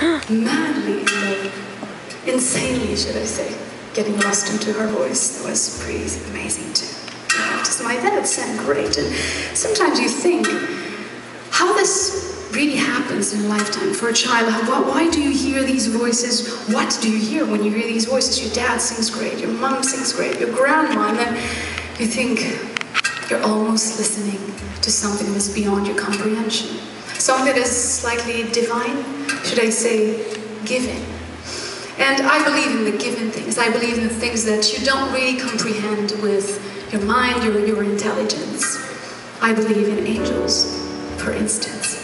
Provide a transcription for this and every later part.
madly in love, insanely, should I say, getting lost into her voice. That was pretty amazing too. Just my dad sang great, and sometimes you think how this really happens in a lifetime for a child. How, why do you hear these voices? What do you hear when you hear these voices? Your dad sings great, your mom sings great, your grandma, and then you think you're almost listening to something that's beyond your comprehension. Something that is slightly divine, should I say, given. And I believe in the given things. I believe in things that you don't really comprehend with your mind, your, your intelligence. I believe in angels, for instance.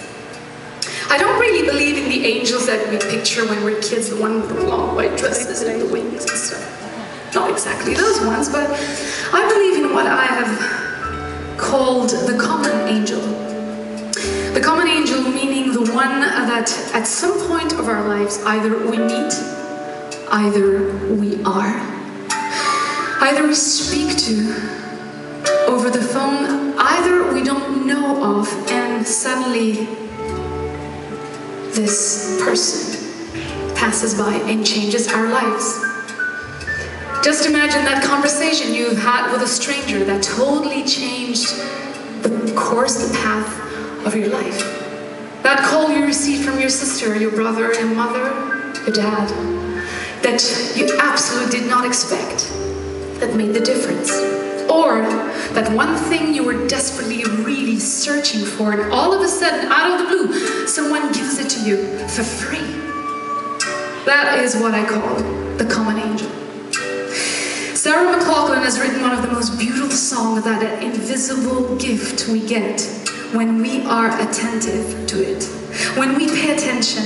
I don't really believe in the angels that we picture when we're kids, the one with the long white dresses and the wings and stuff. Not exactly those ones, but I believe in what I have called the common angel. The common angel meaning the one that at some point of our lives either we meet, either we are, either we speak to over the phone, either we don't know of, and suddenly this person passes by and changes our lives. Just imagine that conversation you've had with a stranger that totally changed the course, the path of your life. That call you received from your sister, your brother, your mother, your dad, that you absolutely did not expect, that made the difference. Or that one thing you were desperately, really searching for, and all of a sudden, out of the blue, someone gives it to you for free. That is what I call the common angel. Sarah McLachlan has written one of the most beautiful songs that invisible gift we get when we are attentive to it, when we pay attention,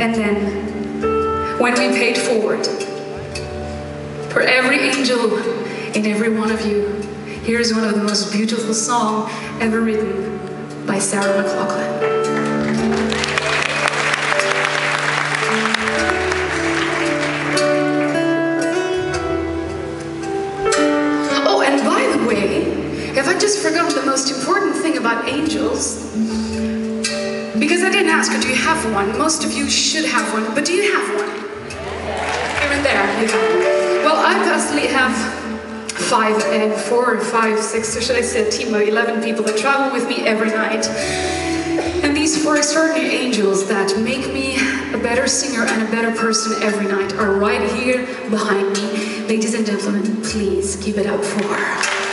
and then when we pay it forward. For every angel in every one of you, here's one of the most beautiful songs ever written by Sarah McLachlan. About angels, because I didn't ask her, do you have one? Most of you should have one, but do you have one? Here and there, yeah. Well, I personally have five and four or five, six, or should I say a team of 11 people that travel with me every night. And these four extraordinary angels that make me a better singer and a better person every night are right here behind me. Ladies and gentlemen, please give it up for my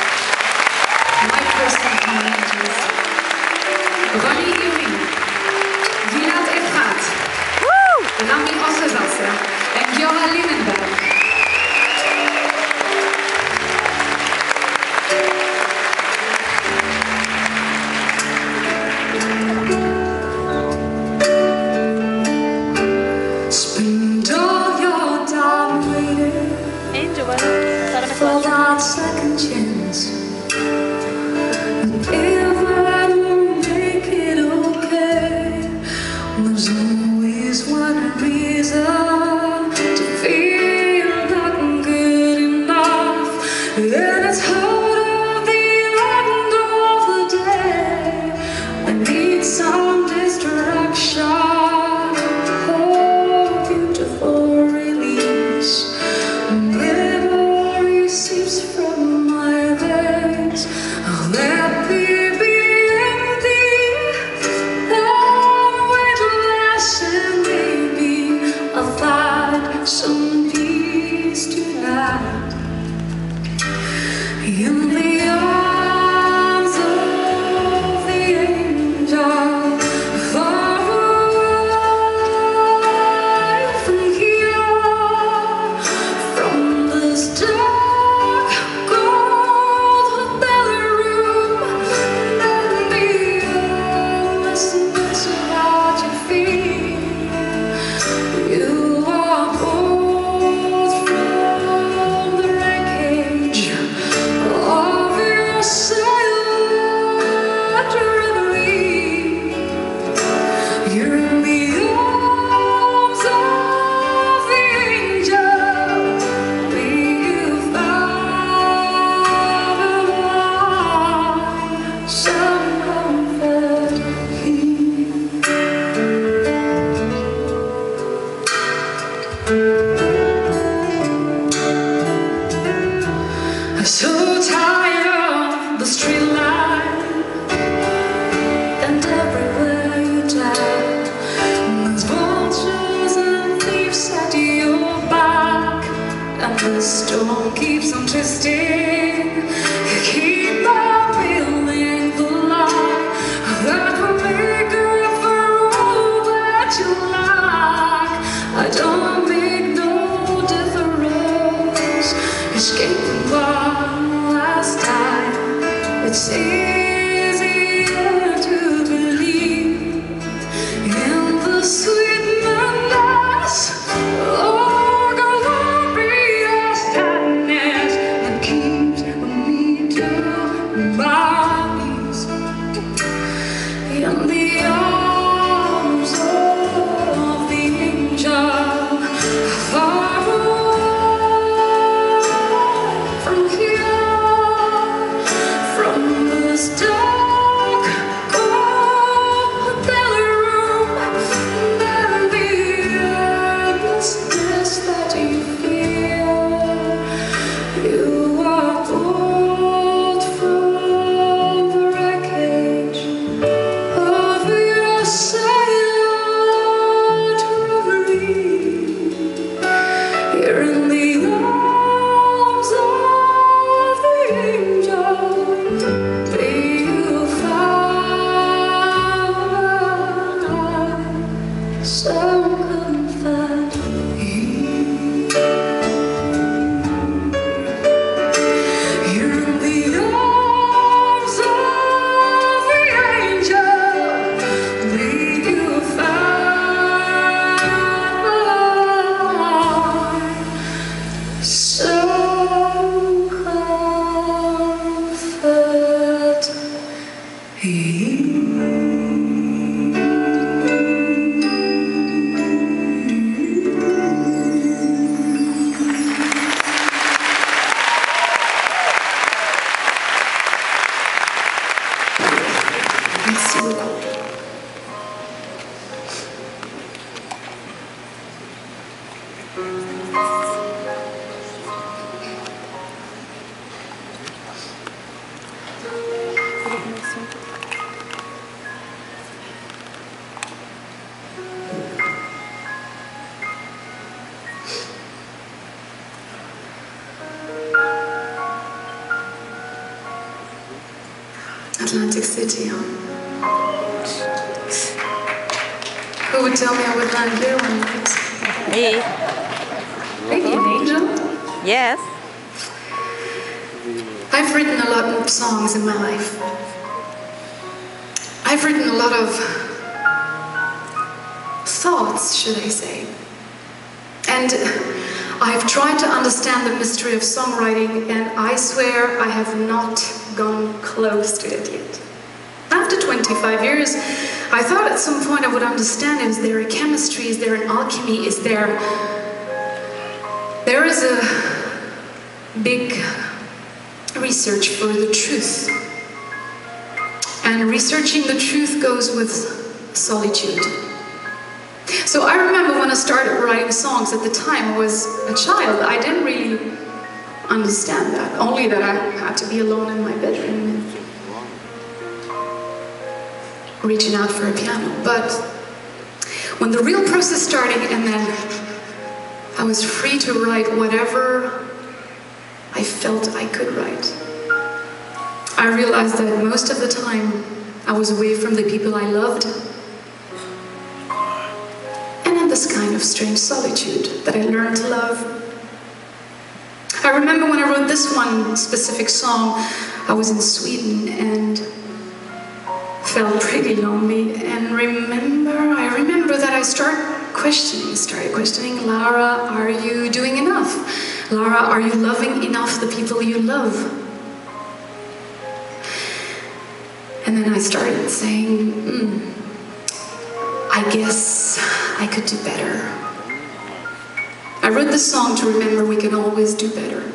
Atlantic City? Who would tell me I would land here one night? Me? Maybe an angel? Yes. I've written a lot of songs in my life. I've written a lot of thoughts, should I say. And I've tried to understand the mystery of songwriting, and I swear I have not gone close to it yet. After 25 years, I thought at some point I would understand is there a chemistry, is there an alchemy, is there. There is a big research for the truth. And researching the truth goes with solitude. So I remember when I started writing songs at the time I was a child, I didn't really understand that. Only that I had to be alone in my bedroom and reaching out for a piano. But when the real process started and then I was free to write whatever I felt I could write. I realized that most of the time I was away from the people I loved this kind of strange solitude that I learned to love. I remember when I wrote this one specific song, I was in Sweden and felt pretty lonely and remember I remember that I started questioning, started questioning Lara, are you doing enough? Lara, are you loving enough the people you love? And then I started saying, "Hmm, I guess I could do better. I wrote this song to remember we can always do better.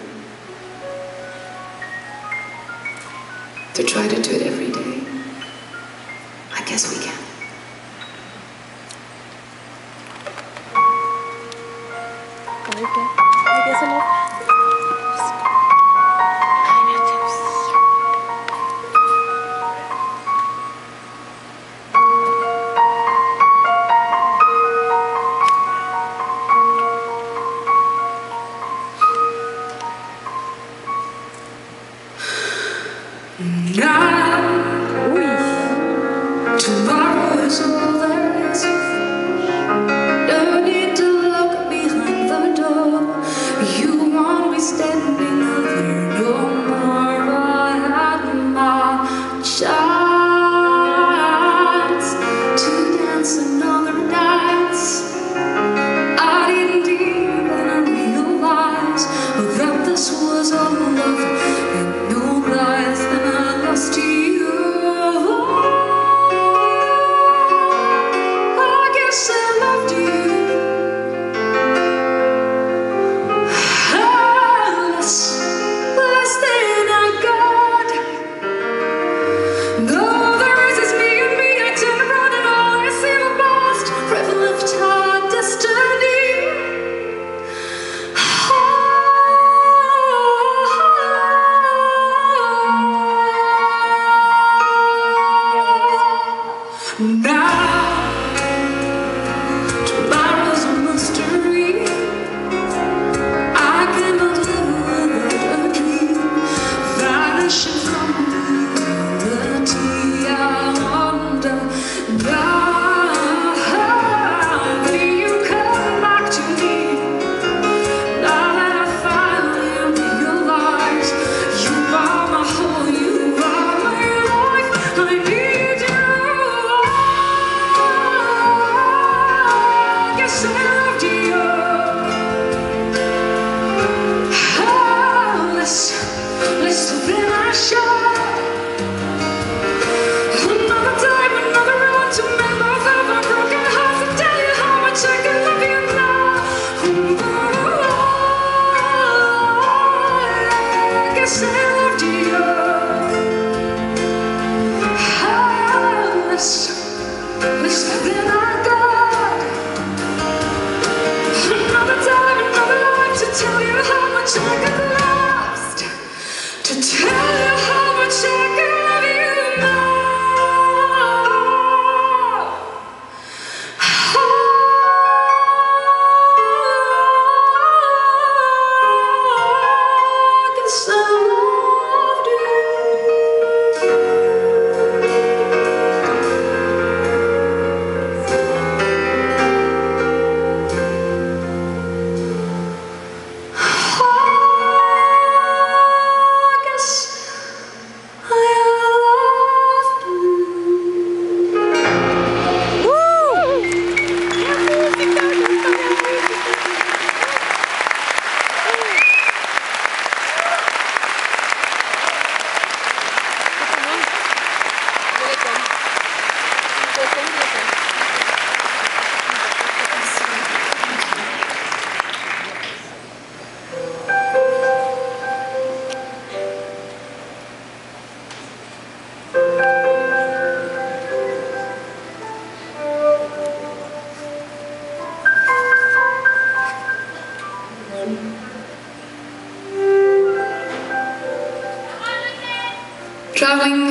Traveling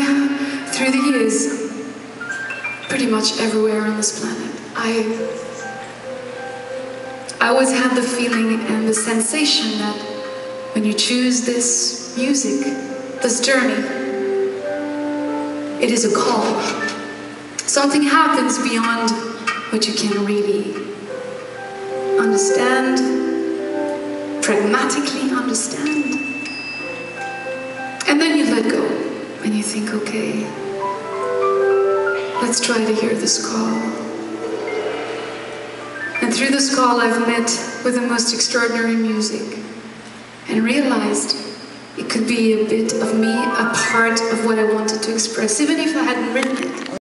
through the years, pretty much everywhere on this planet, I I always had the feeling and the sensation that when you choose this music, this journey, it is a call. Something happens beyond what you can really understand, pragmatically understand. You think, okay, let's try to hear this call. And through this call, I've met with the most extraordinary music and realized it could be a bit of me, a part of what I wanted to express, even if I hadn't written it.